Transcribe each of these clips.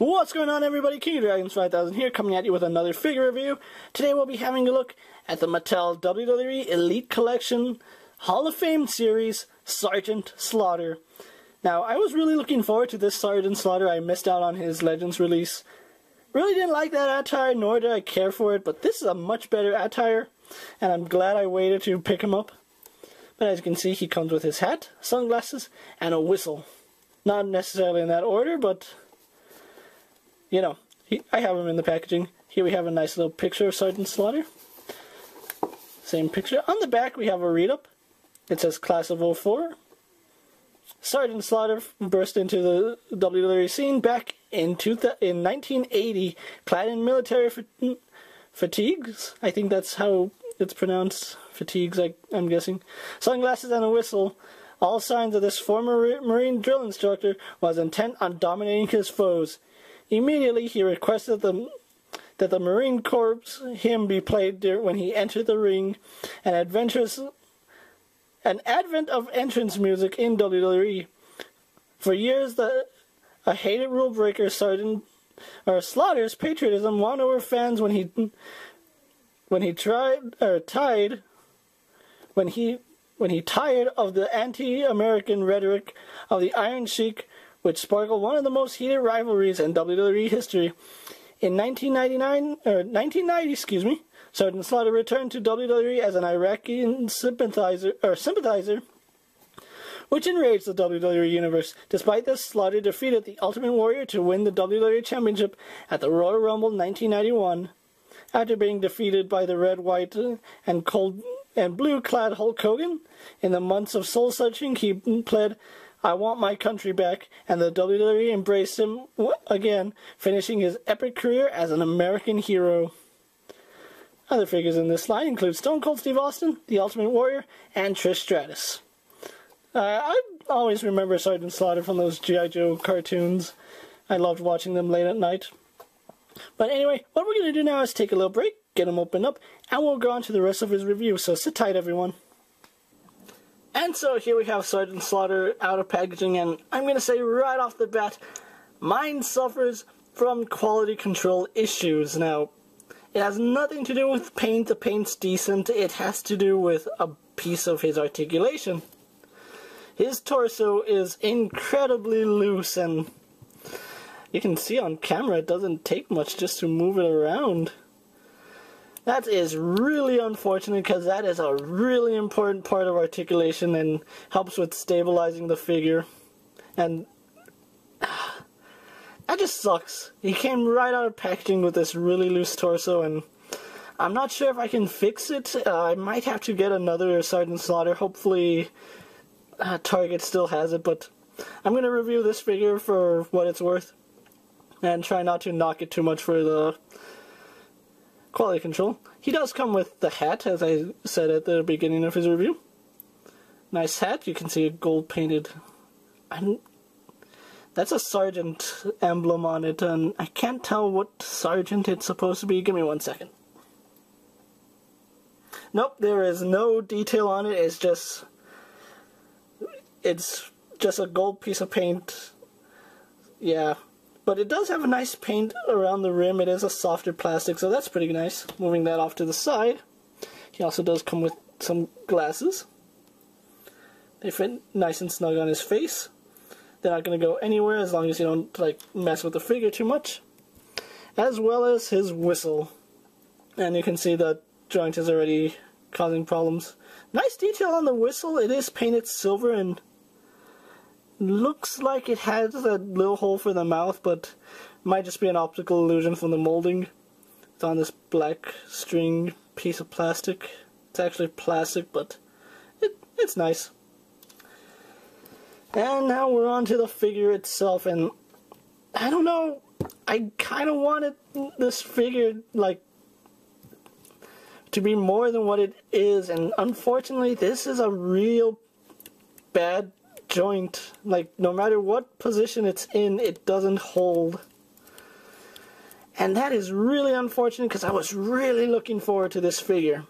What's going on everybody? King of Dragons 5000 here coming at you with another figure review. Today we'll be having a look at the Mattel WWE Elite Collection Hall of Fame series Sergeant Slaughter. Now I was really looking forward to this Sergeant Slaughter. I missed out on his Legends release. Really didn't like that attire nor did I care for it but this is a much better attire and I'm glad I waited to pick him up. But as you can see he comes with his hat, sunglasses, and a whistle. Not necessarily in that order but you know, he, I have them in the packaging. Here we have a nice little picture of Sergeant Slaughter. Same picture. On the back we have a read-up. It says Class of 04. Sergeant Slaughter burst into the WWE scene back in, two in 1980, clad in military fatigues. I think that's how it's pronounced. Fatigues, I, I'm guessing. Sunglasses and a whistle. All signs of this former Marine drill instructor was intent on dominating his foes. Immediately he requested the, that the Marine Corps hymn be played when he entered the ring, an advent of entrance music in WWE. For years, the a hated rule breaker Sergeant or Slaughter's patriotism won over fans when he when he tried or tied when he when he tired of the anti-American rhetoric of the Iron Sheik which sparkled one of the most heated rivalries in WWE history. In 1999, or 1990, excuse me, Sergeant Slaughter returned to WWE as an Iraqi sympathizer, or sympathizer, which enraged the WWE Universe. Despite this, Slaughter defeated the Ultimate Warrior to win the WWE Championship at the Royal Rumble 1991. After being defeated by the red, white, and cold and blue-clad Hulk Hogan, in the months of soul searching, he pled I want my country back, and the WWE embraced him again, finishing his epic career as an American hero. Other figures in this line include Stone Cold Steve Austin, The Ultimate Warrior, and Trish Stratus. Uh, I always remember Sergeant Slaughter from those G.I. Joe cartoons. I loved watching them late at night. But anyway, what we're going to do now is take a little break, get him opened up, and we'll go on to the rest of his review, so sit tight everyone. And so here we have Sergeant Slaughter out of packaging, and I'm going to say right off the bat, mine suffers from quality control issues. Now, it has nothing to do with paint, the paint's decent, it has to do with a piece of his articulation. His torso is incredibly loose, and you can see on camera it doesn't take much just to move it around. That is really unfortunate because that is a really important part of articulation and helps with stabilizing the figure. And that just sucks. He came right out of packaging with this really loose torso and I'm not sure if I can fix it. Uh, I might have to get another Sergeant Slaughter. Hopefully uh, Target still has it, but I'm going to review this figure for what it's worth and try not to knock it too much for the quality control. He does come with the hat, as I said at the beginning of his review. Nice hat. You can see a gold painted. I'm, that's a sergeant emblem on it, and I can't tell what sergeant it's supposed to be. Give me one second. Nope, there is no detail on it. It's just it's just a gold piece of paint. Yeah, but it does have a nice paint around the rim. It is a softer plastic, so that's pretty nice. Moving that off to the side. He also does come with some glasses. They fit nice and snug on his face. They're not going to go anywhere as long as you don't like mess with the figure too much. As well as his whistle. And you can see the joint is already causing problems. Nice detail on the whistle. It is painted silver and looks like it has a little hole for the mouth, but might just be an optical illusion from the molding. It's on this black string piece of plastic. It's actually plastic, but it, it's nice. And now we're on to the figure itself, and I don't know, I kind of wanted this figure, like, to be more than what it is, and unfortunately this is a real bad joint, like no matter what position it's in, it doesn't hold. And that is really unfortunate because I was really looking forward to this figure.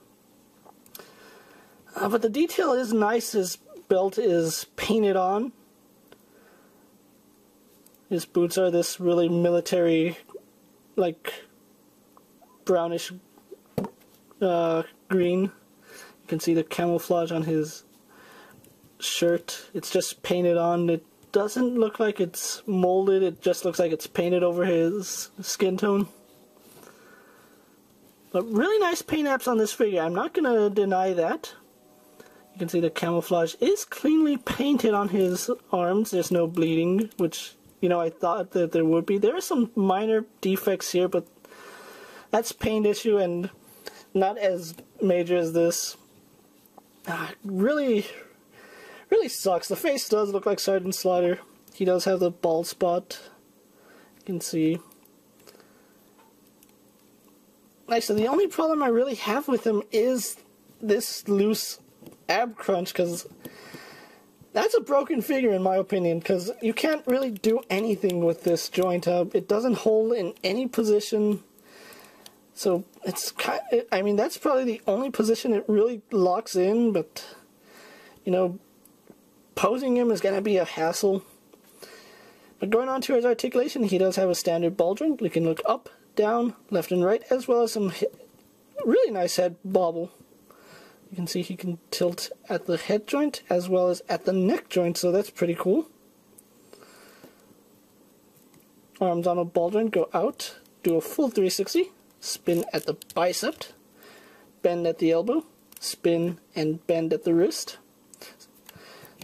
Uh, but the detail is nice, his belt is painted on. His boots are this really military, like, brownish uh, green. You can see the camouflage on his shirt. It's just painted on. It doesn't look like it's molded, it just looks like it's painted over his skin tone. But really nice paint apps on this figure, I'm not going to deny that. You can see the camouflage is cleanly painted on his arms, there's no bleeding, which, you know, I thought that there would be. There are some minor defects here, but that's paint issue and not as major as this. Uh, really, really sucks. The face does look like Sergeant Slaughter. He does have the bald spot. You can see. Like, so the only problem I really have with him is this loose ab crunch, because that's a broken figure in my opinion, because you can't really do anything with this joint. It doesn't hold in any position. So it's kind of, I mean, that's probably the only position it really locks in, but, you know, posing him is going to be a hassle. But going on to his articulation, he does have a standard joint. We can look up, down, left and right, as well as some really nice head bobble. You can see he can tilt at the head joint as well as at the neck joint, so that's pretty cool. Arms on a joint go out, do a full 360, spin at the bicep, bend at the elbow, spin and bend at the wrist.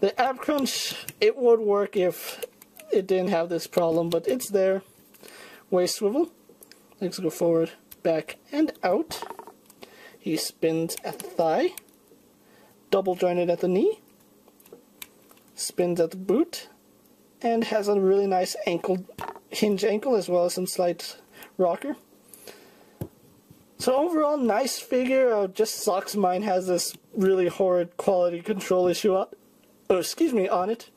The ab crunch, it would work if it didn't have this problem, but it's there. Waist swivel, legs go forward, back, and out. He spins at the thigh, double jointed at the knee, spins at the boot, and has a really nice ankle, hinge ankle as well as some slight rocker. So overall, nice figure. Uh, just sucks mine has this really horrid quality control issue oh, excuse me, on it.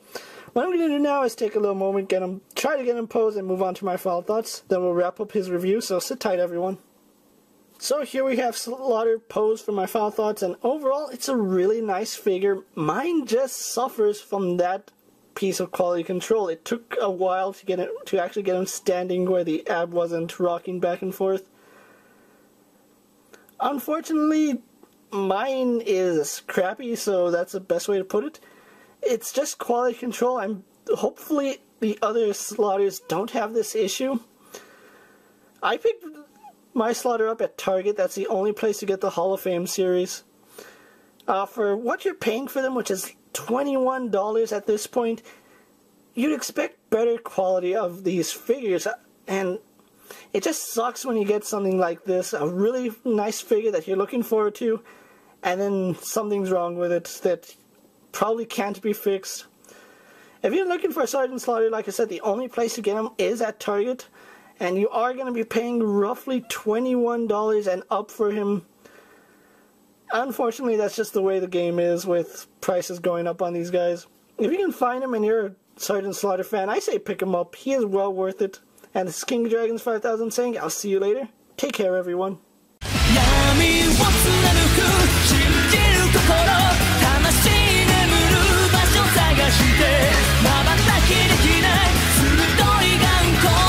What I'm going to do now is take a little moment, get him, try to get him posed, and move on to my final thoughts. Then we'll wrap up his review, so sit tight, everyone. So here we have Slaughter posed for my final thoughts, and overall, it's a really nice figure. Mine just suffers from that piece of quality control. It took a while to get it to actually get him standing where the ab wasn't rocking back and forth. Unfortunately, mine is crappy, so that's the best way to put it it's just quality control. I'm hopefully the other slaughters don't have this issue. I picked my slaughter up at Target. That's the only place to get the Hall of Fame series. Uh, for what you're paying for them, which is $21 at this point, you'd expect better quality of these figures. And it just sucks when you get something like this, a really nice figure that you're looking forward to, and then something's wrong with it that probably can't be fixed. If you're looking for a Sergeant Slaughter, like I said, the only place to get them is at Target. And you are going to be paying roughly $21 and up for him. Unfortunately, that's just the way the game is with prices going up on these guys. If you can find him and you're a Sergeant Slaughter fan, I say pick him up. He is well worth it. And this is King Dragons 5000 saying, I'll see you later. Take care, everyone. して瞬きできない鋭い眼光。